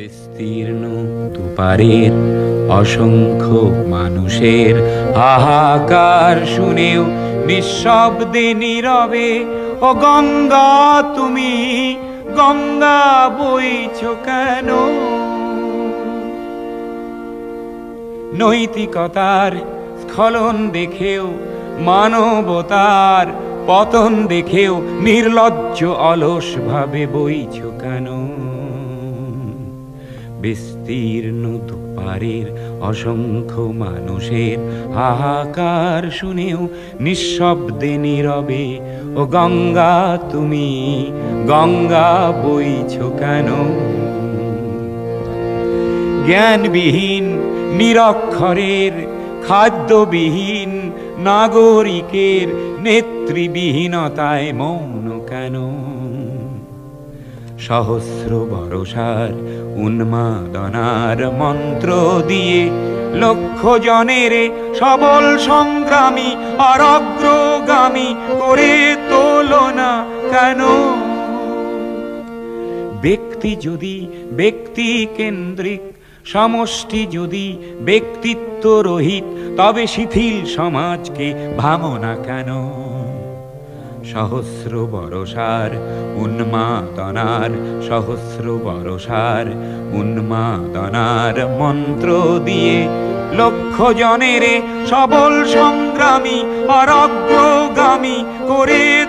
বিস্তীর্ণ দুপারের অসংখ্য মানুষের হাহাকার শুনেও নিঃশব্দে নীরবে, ও গঙ্গা, তুমি গঙ্গা বইছ কেন? নৈতিকতার স্খলন দেখেও, মানবতার পতন দেখেও, নির্লজ্জ অলস ভাবে বইছ কেন? বিস্তীর্ণ দুপারের অসংখ্য মানুষের হাহাকার শুনেও নিঃশব্দে নীরবে, ও গঙ্গা, তুমি গঙ্গা বইছ কেন? জ্ঞানবিহীন, নিরক্ষরের, খাদ্যবিহীন, নাগরিকের নেতৃবিহীনতায় মৌন কেন? সহস্র বরসার উন্মাদনার মন্ত্র দিয়ে লক্ষ জনের সবল সংগ্রামী আর অগ্রগামী করে তোলনা কেন? ব্যক্তি যদি ব্যক্তি কেন্দ্রিক, সমষ্টি যদি ব্যক্তিত্ব রহিত তবে শিথিল সমাজকে ভাবনা কেন? সহস্র বরসার উন্মাদনার, সহস্র বরসার উন্মাদনার মন্ত্র দিয়ে লক্ষ জনের সবল সংগ্রামী আর অগ্রগামী করে